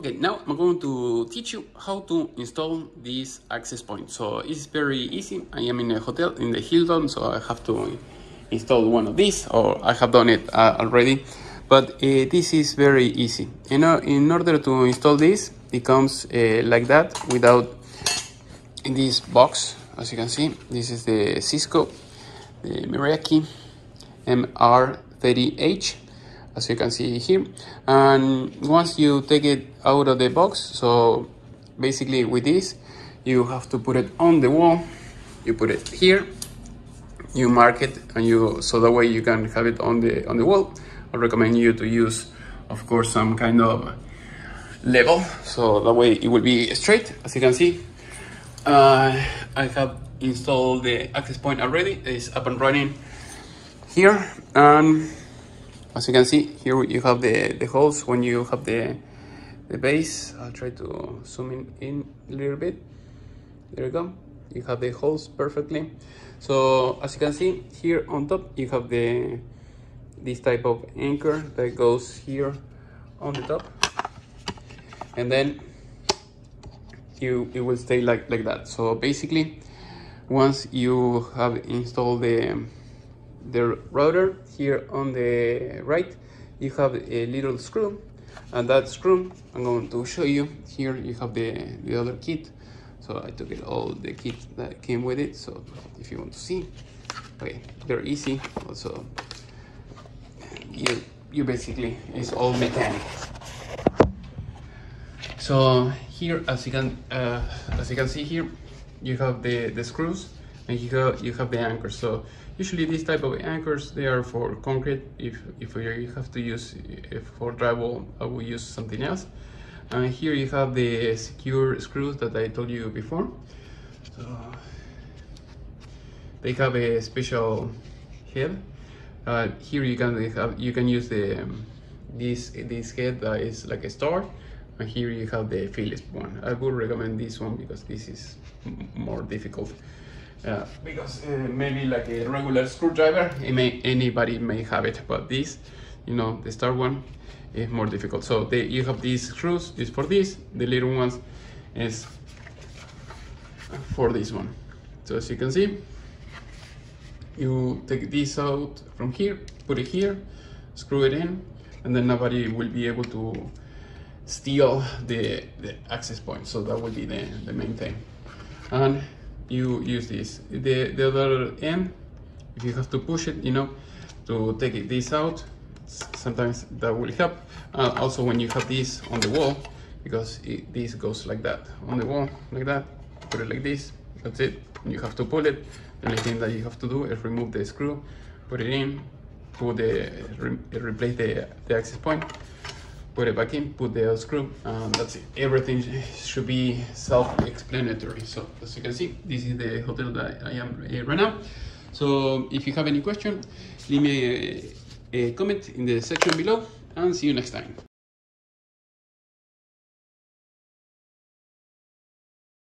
Okay, now I'm going to teach you how to install this access point. So it's very easy. I am in a hotel in the Hilton, so I have to install one of these, or I have done it uh, already. But uh, this is very easy. In, in order to install this, it comes uh, like that without this box. As you can see, this is the Cisco the Meraki MR30H as you can see here. And once you take it out of the box so basically with this you have to put it on the wall. You put it here. You mark it and you so that way you can have it on the on the wall. I recommend you to use of course some kind of level so that way it will be straight as you can see. Uh, i have installed the access point already. It's up and running here. And as you can see here you have the the holes. When you have the the base i'll try to zoom in in a little bit. There you go. You have the holes perfectly. So as you can see here on top you have the this type of anchor that goes here on the top. And then you it will stay like like that. So basically once you have installed the the router here on the right you have a little screw and that screw I'm going to show you here you have the the other kit. So I took it all the kit that came with it so if you want to see okay they're easy also you you basically it's all mechanic. So here as you can uh, as you can see here you have the the screws and you have you have the anchors. So usually these type of anchors they are for concrete. If if you have to use for drywall i will use something else. And here you have the secure screws that i told you before. So they have a special head. Uh, here you can have you can use the um, this this head that is like a star and here you have the Phillips one. I would recommend this one because this is more difficult because uh, maybe like a regular screwdriver, may, anybody may have it, but this, you know, the star one is more difficult. So they, you have these screws, this for this, the little ones is for this one. So as you can see, you take this out from here, put it here, screw it in, and then nobody will be able to steal the, the access point. So that will be the, the main thing. And you use this. The, the other end, if you have to push it, you know, to take it, this out, sometimes that will help. Uh, also when you have this on the wall, because it, this goes like that, on the wall, like that, put it like this, that's it. You have to pull it. The only thing that you have to do is remove the screw, put it in, put the, re replace the, the access point, put it back in, put the screw, and that's it. Everything should be self-explanatory. So as you can see, this is the hotel that I am uh, right now. So if you have any question, leave me a, a comment in the section below and see you next time.